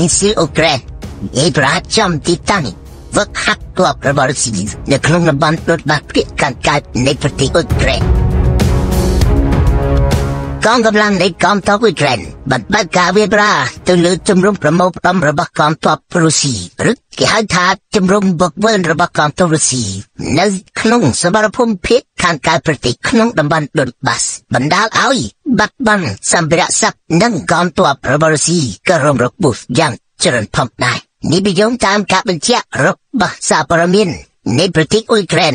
មីស៊ីលអូក្រែនអេប្រាចំទីតាំងវឹកហាត់ទ័ពរបស់រុស្ស៊ីនៅក្នុងតំបន់ដុតបាក់ព្រាកកាន់កាយនៃប្រទេសអ៊ុយក្រែនកងកម្លាំងនៃកងទ័ពអ៊ុយក្រែនបានបើកការវាយប្រាទៅលើជំរំប្រមូលផ្ដុំរបស់កងទ័ពរុស្ស៊ីឬគេហៅថាជំរំបុកវិលរបស់កងទ័ពរុស្ស៊ីនៅក្នុងសមរភូមិភាគ ខាងកើតប្រទេសក្នុងតំបន់ដុនបាសបណ្ដាលឲ្យបាត់បង់សម្ភារៈស័ព្ទនិងកងទ័ពរបស់រុស្ស៊ីក៏រងរបួសយ៉ាងច្រើនផងដែរនេះ bị giống តាមការបញ្ជាក់របស់សារព័ត៌មាននៃប្រទេសអ៊ុយក្រែន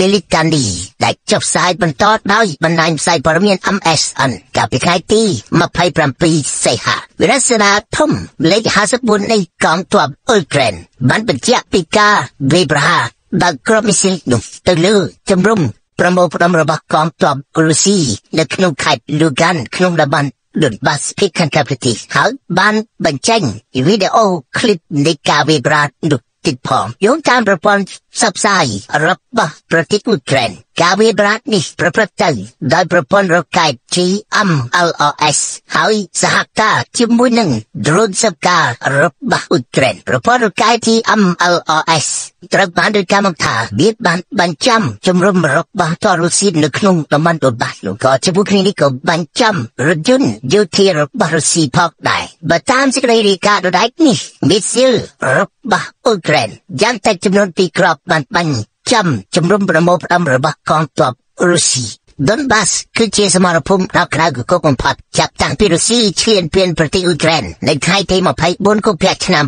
Militani ដែលចុះផ្សាយបន្តដោយបណ្ដាញផ្សាយព័ត៌មាន MSN កាលពីថ្ងៃទី27សីហាវិរសនាធំលេខ54នៃកងទ័ពអ៊ុយក្រែនបានបញ្ជាក់ពីការវេប្រហារដល់ក្រុមមីស៊ីលនោះទៅលើជំរំ ប្រមូលផ្ដុំរបស់កងទ័ពរុស្ស៊ីនៅក្នុងខេត្តលូហ្គានក្នុងតំបន់ដុនបាសពីខាងកើតប្រទេសហើយបានបញ្ចេញវីដេអូឃ្លីបនៃការវេប្រហារនោះទៀតផងយោងតាមប្រព័ន្ធ ផ្សព្វផ្សាយរបស់ប្រទេសអ៊ុយក្រែនការវាយប្រហារនេះប្រព្រឹត្តទៅដោយប្រព័ន្ធរ៉ុកែត GMLRS ហើយសហការជាមួយនឹង drone សការរបស់អ៊ុយក្រែនប្រព័ន្ធរ៉ុកែត GMLRS ត្រូវបានដោយកម្មថាវាបានបញ្ចាំជំរុំរបស់តរុស្ស៊ីនៅក្នុងតំបន់ដបាសលោកក៏ជាមួយគ្នានេះក៏បញ្ចាំរថយន្តយោធារបស់រុស្ស៊ីផងដែរបើតាមសេចក្តីរាយការណ៍ដដែលនេះមីស៊ីលរបស់អ៊ុយក្រែនយ៉ាងតែចំនួន2គ្រាប់បានបាញ់ចាំជំរុំប្រមូលផ្ដុំរបស់កងទ័ពរុស្ស៊ីដុនបាសគឺជាសមរភូមិដ៏ក្តៅគគុកបំផុតចាប់តាំងពីរុស្ស៊ីឈ្លានពានប្រទេសអ៊ុយក្រែននៅថ្ងៃទី24កុម្ភៈឆ្នាំ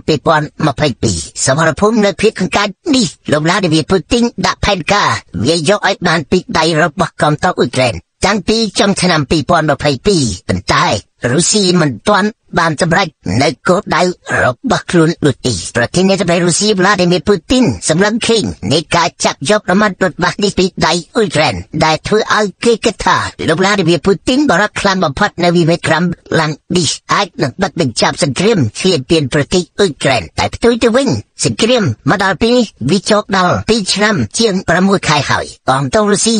2022សមរភូមិនៅភាគខាងកើតនេះលោកឡាឌីវីពូទីនដាក់ផែនការវាយកឲ្យបានពីដៃរបស់កងទ័ពអ៊ុយក្រែនតាំងពីចុងឆ្នាំ2022ប៉ុន្តែរុស្ស៊ីមិនទាន់បានសម្រេចនៅគោលដៅរបស់ខ្លួនដូចទីប្រធានាធិបតីរុស្ស៊ីវ្លាឌីមៀពូទីនសម្លឹងឃើញនៃការចាប់យកប្រមាណរត់បាសនេះពីដៃអ៊ុយក្រែនដែលធ្វើឲ្យគេគិតថាលោកវ្លាឌីមៀពូទីនបរិបខ្លាំងបំផុតនៅវិវេក្រាំឡាំងនេះអាចនឹងបិទបញ្ចប់សង្គ្រាមឈានពានប្រទេសអ៊ុយក្រែនតែផ្ទុយទៅវិញសង្គ្រាមមកដល់ពេលវាជោគដល់2ឆ្នាំជាង6ខែហើយកងទ័ពរុស្ស៊ី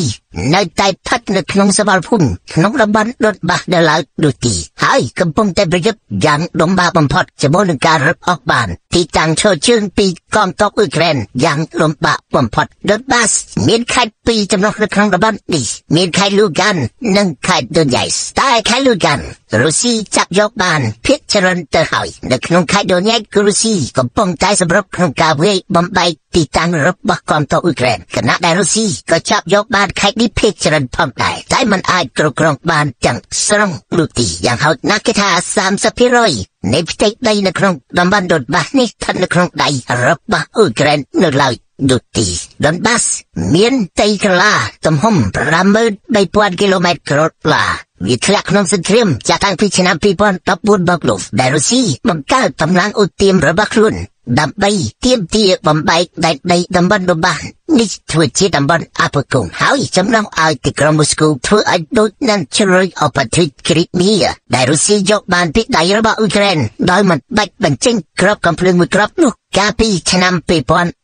នៅតែស្ថិតនៅក្នុងសមរភូមិក្នុងតំបន់ដុតបាសនៅឡើយដូចទី ហើយកំពុងតែប្រយុទ្ធយ៉ាងលំបាកបំផុតជាមួយនឹងការរឹបអូសបាន ទីតាំងឈរជើងពីកងទ័ពអ៊ុយក្រែនយ៉ាងលំបាកបំផុតដុតបាសមានខេត្តពីរចំណុចនៅក្នុងតំបន់នេះមានខេត្តលូហ្គាននិងខេត្តដូនយ៉ៃសតែខេត្តលូហ្គានរុស្ស៊ីចាប់យកបានភាគច្រើនទៅហើយនៅក្នុងខេត្តដូនយ៉ៃគឺរុស្ស៊ីកំពុងតែសម្រុកក្នុងការវាយបំបែកទីតាំងរបស់កងទ័ពអ៊ុយក្រែនខណៈដែលរុស្ស៊ីក៏ចាប់យកបានខេត្តនេះភាគច្រើនផងដែរតែมันអាចគ្រប់គ្រងបានទាំងស្រុងដូចទីយ៉ាងហោចណាស់គេថា30% នៃផ្ទៃដីនៅក្នុងតំបន់ដូនបាសនេះស្ថិតនៅក្នុងដៃរបស់អ៊ុយក្រែននៅឡើយដូចទីដូនបាសមានដីក្រឡាទំហំ53000គីឡូម៉ែត្រក្រឡាវាធ្លាក់ក្នុងសង្គ្រាមចាស់តាំងពីឆ្នាំ2014មកលុះដែលរុស្ស៊ីបង្កើតកម្លាំងឧទាមរបស់ខ្លួនដើម្បីទាមទារបំបែកដែនដីតំបន់ដបាស នេះធ្វើជាតំបន់អភិគមហើយចំណងឲ្យទីក្រុងមូស្គូធ្វើឲ្យដូចនឹងជ្រុយអបទ្រីគ្រីមៀដែលរុស្ស៊ីយកបានពីដៃរបស់អ៊ុយក្រែនដោយមិនបាច់បញ្ចេញក្របកំភ្លើងមួយក្របនោះកាលពីឆ្នាំ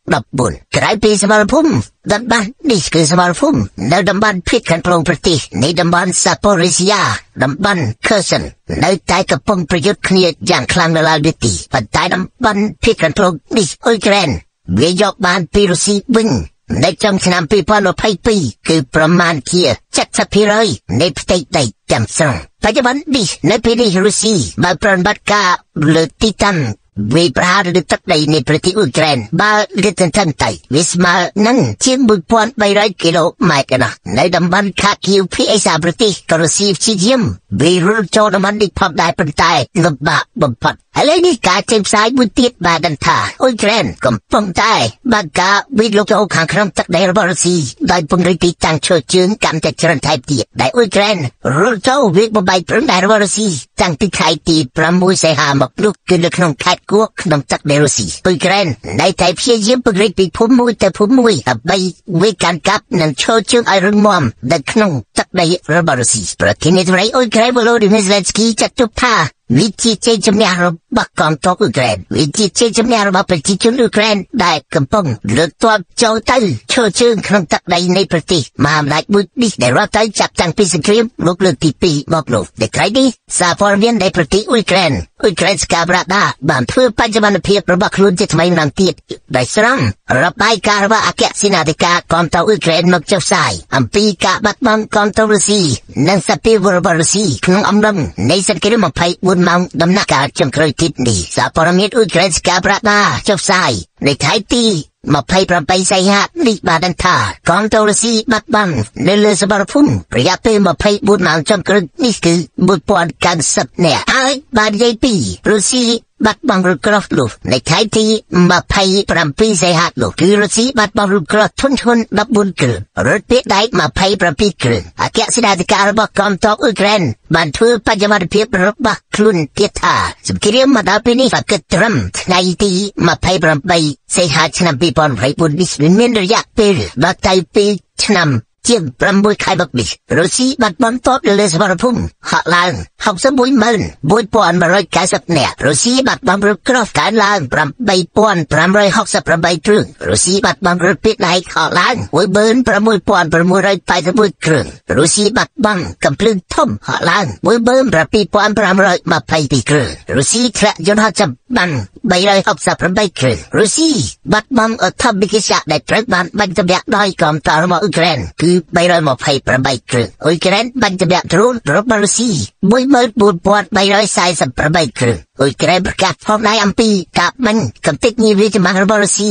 2014ក្រៅពីសមរភូមិតំបន់នេះគឺសមរភូមិនៅតំបន់ភាគខាងត្បូងប្រទេសនៃតំបន់សាប៉ូរីស៊ីយ៉ាតំបន់ខឺសិននៅតែកំពុងប្រយុទ្ធគ្នាយ៉ាងខ្លាំងនៅឡើយនេះទីប៉ុន្តែតំបន់ភាគខាងត្បូងនេះអ៊ុយក្រែនវាយកបានពីរុស្ស៊ីវិញ នៅចំឆ្នាំ2022គឺប្រមាណជា70%នៃផ្ទៃដីទាំងស្រុងបច្ចុប្បន្ននេះនៅពេលនេះរុស្ស៊ីបានប្រតិបត្តិការលើទីតាំង វាប្រហារលើទឹកដីនៃប្រទេសអ៊ុយក្រែនបើលិតថន្តិវាស្មើនឹងជាង1300គីឡូម៉ែត្រណានៅតំបន់ខាគីវភាគឦសានប្រទេសក៏រុស្ស៊ីព្យាយាមវារុលចូលតំបន់នេះផងដែរប៉ុន្តែលំបាកបំផុតឥឡូវនេះការចេញផ្សាយមួយទៀតបានដឹងថាអ៊ុយក្រែនកំពុងតែបើកការវិលចូលខាងក្នុងទឹកដីរបស់រុស្ស៊ីដោយពង្រីកទីតាំងឈើជើងកាន់តែច្រើនថែមទៀតដែលអ៊ុយក្រែនរុលចូលវាបំបែកព្រំដែនរបស់រុស្ស៊ី តាំងពីខែទី6សីហាមកនោះគឺនៅក្នុងខេត្តគួរក្នុងទឹកដីរុស្ស៊ីអ៊ុយក្រែននៅតែព្យាយាមពង្រីកពីភូមិមួយទៅភូមិមួយដើម្បីវាកាន់កាប់និងឈើជើងឲ្យរឹងមាំនៅក្នុងទឹកដីរបស់រុស្ស៊ីប្រធានាធិបតីអ៊ុយក្រែនវ៉ូឡូឌីមីសេឡែនស្គីចាត់ទុកថាវិជាជ័យជំនះរបស់កងទ័ពអ៊ុយក្រែនវិជាជ័យជំនះរបស់ប្រជាជនអ៊ុយក្រែនដែលកំពុងលើកទ័ពចូលទៅឈរជើងក្នុងទឹកដីនៃប្រទេសមហាអំណាចមួយនេះដែលរាប់ទៅចាប់តាំងពីសង្គ្រាមលោកលើកទី2មកនោះដែលក្រោយនេះសារព័ត៌មាននៃប្រទេសអ៊ុយក្រែនអ៊ុយក្រែនស្កាប្រាដាបានធ្វើបច្ចុប្បន្នភាពរបស់ខ្លួនជាថ្មីម្ដងទៀតដោយស្រង់របាយការណ៍របស់អគ្គសេនាធិការកងទ័ពអ៊ុយក្រែនមកចុះផ្សាយអំពីការបាត់បង់កងទ័ពរុស្ស៊ីនិងសពាវរបស់រុស្ស៊ីក្នុងអំឡុងនៃសង្គ្រាម24ម៉ោងដំណាក់កាលចុងក្រោយទៀតនេះសារព័ត៌មានអ៊ុយក្រែនស្កាប្រាដាចុះផ្សាយ នៅថ្ងៃទី28សីហានេះបានថាកងទ័ពរុស្ស៊ីបាត់បង់នៅលើសមរភូមិរយៈពេល24ម៉ោងចុងក្រោយនេះគឺ1090នាក់ហើយបាននិយាយពីរុស្ស៊ីបាត់បង់រថក្រោះនោះនៅថ្ងៃទី27សីហានោះគឺរុស្ស៊ីបាត់បង់រថក្រោះធុនធុន14គ្រឿងរថពាកដែក27គ្រឿងអគ្គសេនាធិការរបស់កងទ័ពអ៊ុយក្រែន បានធ្វើបច្ចុប្បន្នភាពរបស់ខ្លួនទៀតថាសង្គ្រាមមកដល់ពេលនេះក៏គិតត្រឹមថ្ងៃទី28សីហាឆ្នាំ2024នេះមានរយៈពេលដល់ទៅ2ឆ្នាំ ជាង6ខែមកនេះរុស្ស៊ីបាត់បង់ទ័ពលើសមរភូមិហក់ឡើង61190នាក់រុស្ស៊ីបាត់បង់រថក្រោះកើនឡើង8568គ្រឿងរុស្ស៊ីបាត់បង់រថពាកដែកហក់ឡើង16681គ្រឿងរុស្ស៊ីបាត់បង់កំភ្លើងធំហក់ឡើង17522គ្រឿងរុស្ស៊ីធ្លាក់យន្តហោះចម្បាំង368គ្រឿងរុស្ស៊ីបាត់បង់អធិបតេយ្យដែលត្រូវបានបាញ់ទម្លាក់ដោយកងទ័ពរបស់អ៊ុយក្រែនគឺ328គ្រឿងអ៊ុយក្រែនបាញ់ទម្លាក់ដ្រូនរបស់រុស្ស៊ី14348គ្រឿងអ៊ុយក្រែនប្រកាសផងដែរអំពីការបាញ់កំទេចនាវាចម្បាំងរបស់រុស្ស៊ី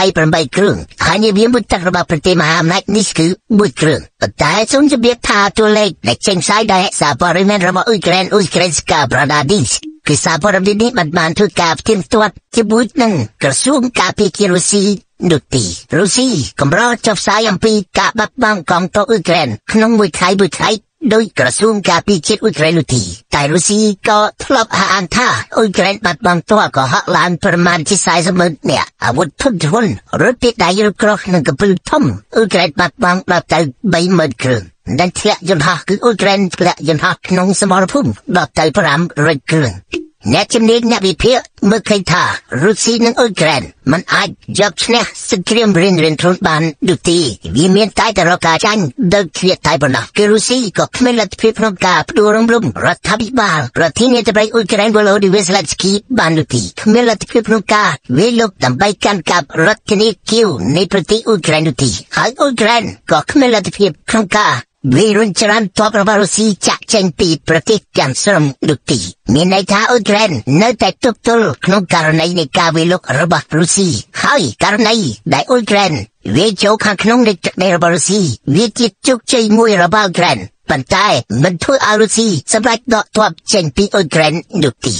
28គ្រឿងហើយនាវាមួយទឹករបស់ប្រទេសមហាអំណាចនេះគឺ1គ្រឿងប៉ុន្តែសូមជម្រាបថាតួលេខដែលចេញផ្សាយដោយសារព័ត៌មានរបស់អ៊ុយក្រែនអ៊ុយក្រែនស្កាប្រដាឌីសគឺសារព័ត៌មាននេះបានបានធ្វើការផ្ទៀងផ្ទាត់ជាមួយនឹងក្រសួងការពារជាតិរុស្ស៊ី នោះទីរុស្ស៊ីកម្រចុះផ្សាយអំពីការបាត់បង់កងទ័ពអ៊ុយក្រែនក្នុងមួយថ្ងៃមួយថ្ងៃដោយក្រសួងការពារជាតិអ៊ុយក្រែននោះទីតែរុស្ស៊ីក៏ធ្លាប់អះអាងថាអ៊ុយក្រែនបាត់បង់ទ័ពក៏ហាក់ឡើងប្រមាណជា40ម៉ឺននាក់អាវុធធុនធ្ងន់រថពាក្យដៃរក្រោះនិងកំពឹលធំអ៊ុយក្រែនបាត់បង់ដល់ទៅ30000គ្រឿងដែលធ្លាក់យន្តហោះគឺអ៊ុយក្រែនធ្លាក់យន្តហោះក្នុងសមរភូមិដល់ទៅ500គ្រឿង អ្នកជំនាញអ្នកវិភាគមើលឃើញថារុស្ស៊ីនិងអ៊ុយក្រែនមិនអាចយកឈ្នះសង្គ្រាមរៀនរៀនធ្លុនបានដូចទេវាមានតែតែរកការចាញ់ដូចគ្នាតែប៉ុណ្ណោះគឺរុស្ស៊ីក៏គ្មានលទ្ធភាពក្នុងការផ្ដួលរំលំរដ្ឋាភិបាលប្រធានាធិបតីអ៊ុយក្រែនវ៉ូឡូឌីវីសេឡែនស្គីបានដូចទេគ្មានលទ្ធភាពក្នុងការវាលោកដើម្បីកាន់កាប់រដ្ឋធានីគីវនៃប្រទេសអ៊ុយក្រែននោះទេហើយអ៊ុយក្រែនក៏គ្មានលទ្ធភាពក្នុងការ វារុញច្រានទ័ពរបស់រុស្ស៊ីចាក់ចេញពីប្រទេសទាំងស្រុងដូចទីមានន័យថាអ៊ុយក្រែននៅតែទប់ទល់ក្នុងករណីនៃការវាយលុករបស់រុស្ស៊ីហើយករណីដែលអ៊ុយក្រែនវាចូលខាងក្នុងនៃទឹកដីរបស់រុស្ស៊ីវាជាជោគជ័យមួយរបស់អ៊ុយក្រែនប៉ុន្តែមិនធ្វើឲ្យរុស្ស៊ីសម្រេចដកទ័ពចេញពីអ៊ុយក្រែននោះទី